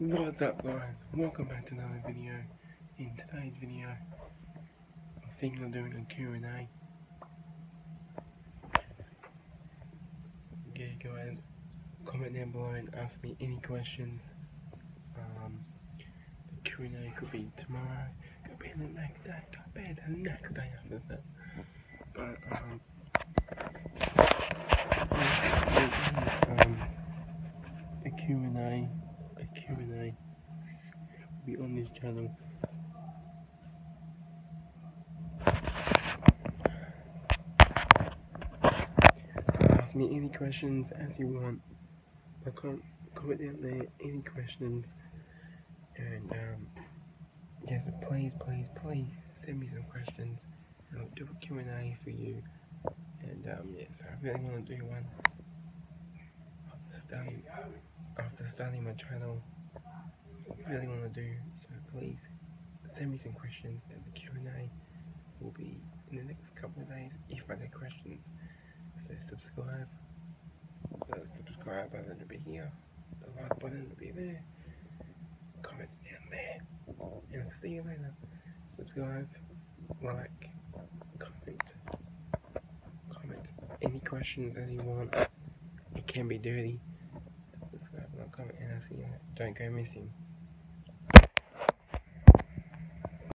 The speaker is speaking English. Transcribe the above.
What's up guys? Welcome back to another video. In today's video, I think I'm doing a Q&A. Yeah guys, comment down below and ask me any questions. Um, the Q&A could be tomorrow, could be the next day, could be the next day after that. But um, um, a Q&A, will be on this channel. Ask me any questions as you want. I can't comment down there any questions. And um, yes, please, please, please send me some questions. I'll do a Q&A for you. And um, yeah, so I really want to do one after starting after starting my channel. Really want to do so. Please send me some questions, and the Q and A will be in the next couple of days if I get questions. So subscribe. The subscribe button will be here. The like button will be there. Comments down there. And I'll see you later. Subscribe, like, comment, comment any questions as you want. It can be dirty. Subscribe, like, comment, and I'll see you later. Don't go missing.